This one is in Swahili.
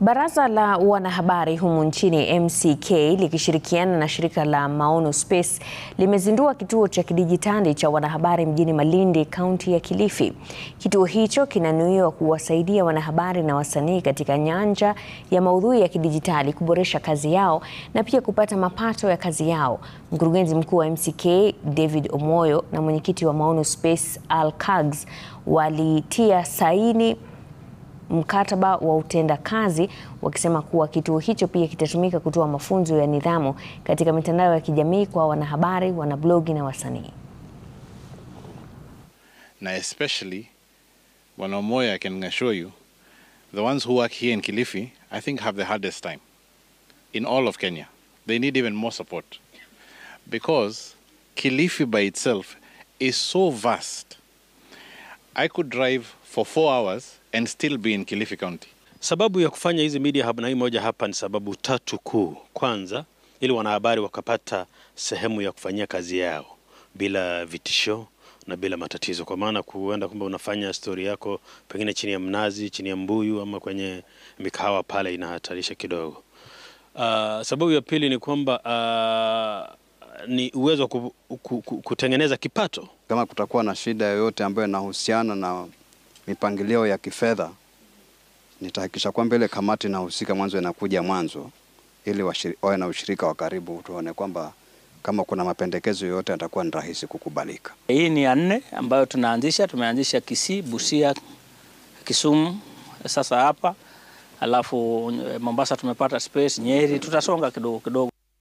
Baraza la wanahabari humu nchini MCK likishirikiana na shirika la Maono Space limezindua kituo cha kidijitali cha wanahabari mjini Malindi, kaunti ya Kilifi. Kituo hicho kinanuiwa kuwasaidia wanahabari na wasanii katika nyanja ya maudhui ya kidijitali kuboresha kazi yao na pia kupata mapato ya kazi yao. Mkurugenzi mkuu wa MCK David Omoyo na mwenyekiti wa Maono Space Al Kags walitia saini mkataba wa utenda kazi wakisema kuwa kituo hicho pia kitatumika kutoa mafunzo ya nidhamu katika mitandao ya kijamii kwa wanahabari, wanablogi na wasanii. na especially Bwana Omoyo, I can assure you, the ones who work here in Kilifi, I think have the hardest time in all of Kenya. They need even more support because Kilifi by itself is so vast. I could drive for four hours and still be in Kilifi County. Sababu ya kufanya hizi media hub na hii moja hapa ni sababu tatu kuu. Kwanza, ili wanahabari wakapata sehemu ya kufanyia kazi yao bila vitisho na bila matatizo, kwa maana kuenda kwamba unafanya stori yako pengine chini ya mnazi, chini ya mbuyu ama kwenye mikahawa pale, inahatarisha kidogo. Uh, sababu ya pili ni kwamba uh, ni uwezo wa ku, ku, ku, kutengeneza kipato Kama kutakuwa na shida yoyote ambayo inahusiana na mipangilio ya kifedha, nitahakikisha kwamba ile kamati inahusika mwanzo inakuja mwanzo, ili wawe na ushirika wa karibu, tuone kwamba kama kuna mapendekezo yoyote yatakuwa ni rahisi kukubalika. Hii ni ya nne ambayo tunaanzisha. Tumeanzisha Kisii, Busia, Kisumu, sasa hapa alafu Mombasa tumepata space, Nyeri, tutasonga kidogo kidogo.